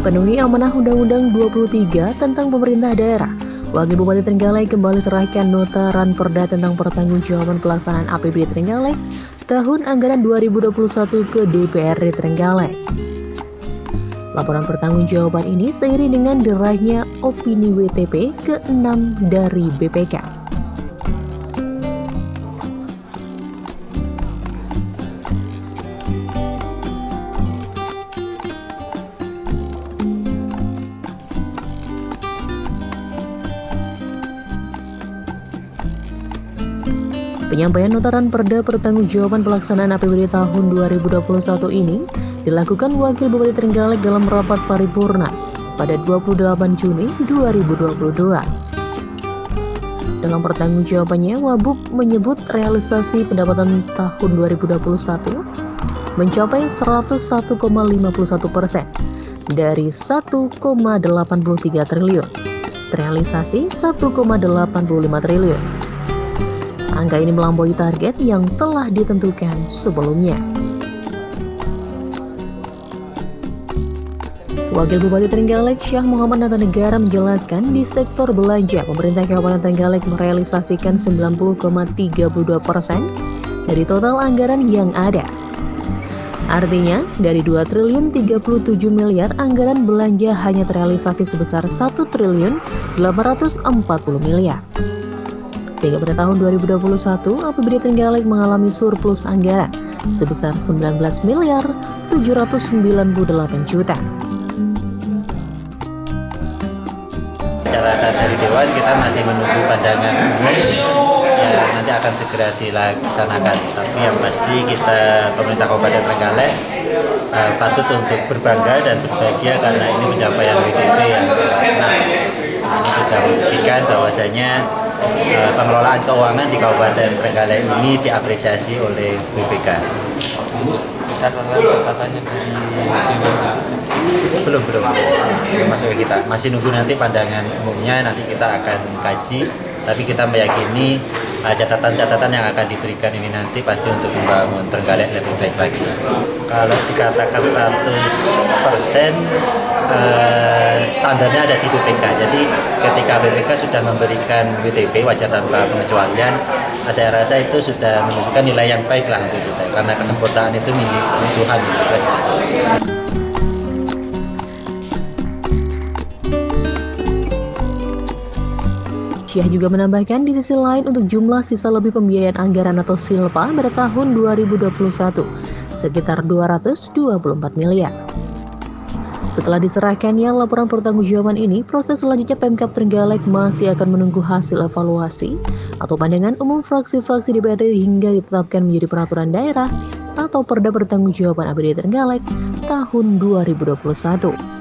Penuhi amanah Undang-Undang 23 tentang pemerintah daerah, Wakil Bupati Trenggalek kembali serahkan nota Ranperda tentang pertanggungjawaban pelaksanaan APBD Trenggalek tahun anggaran 2021 ke DPRD Trenggalek. Laporan pertanggungjawaban ini seiring dengan derahnya opini WTP ke-6 dari BPK. Penyampaian notaran perda pertanggungjawaban pelaksanaan APBD tahun 2021 ini dilakukan Wakil Bupati Trenggalek dalam rapat paripurna pada 28 Juni 2022. Dalam pertanggungjawabannya, Wabuk menyebut realisasi pendapatan tahun 2021 mencapai 101,51 persen dari 1,83 triliun, terrealisasi 1,85 triliun Angka ini melampaui target yang telah ditentukan sebelumnya. Wakil Bupati Trenggalek Syah Muhammad Negara menjelaskan di sektor belanja, pemerintah Kabupaten Trenggalek merealisasikan 90,32 persen dari total anggaran yang ada. Artinya, dari 2 triliun 37 miliar anggaran belanja hanya terrealisasi sebesar 1 triliun 840 miliar. Sehingga pada tahun 2021, APBD Trenggalek mengalami surplus anggaran sebesar 19 miliar 798 juta. Catatan dari Dewan kita masih menunggu pandangan umum yang nanti akan segera dilaksanakan. Tapi yang pasti kita pemerintah Kabupaten Trenggalek uh, patut untuk berbangga dan berbahagia karena ini pencapaian WTP yang nah, sudah membuktikan bahwasanya uh, pengelolaan keuangan di Kabupaten Trenggalek ini diapresiasi oleh BPK. Dari belum belum. Masuk ke kita. Masih nunggu nanti pandangan umumnya. Nanti kita akan kaji tapi kita meyakini Nah, catatan-catatan yang akan diberikan ini nanti pasti untuk membangun Trenggalek lebih baik lagi. Kalau dikatakan 100 persen eh, standarnya ada di BPK. Jadi ketika BPK sudah memberikan WTP wajar tanpa pengecualian, saya rasa itu sudah menunjukkan nilai yang baik lah untuk kita. Karena kesempurnaan itu milik Tuhan. Milik Syah juga menambahkan di sisi lain untuk jumlah sisa lebih pembiayaan anggaran atau silpa pada tahun 2021 sekitar 224 miliar. Setelah diserahkannya laporan pertanggungjawaban ini, proses selanjutnya Pemkap Trenggalek masih akan menunggu hasil evaluasi atau pandangan umum fraksi-fraksi DPRD hingga ditetapkan menjadi peraturan daerah atau perda pertanggungjawaban APD Trenggalek tahun 2021.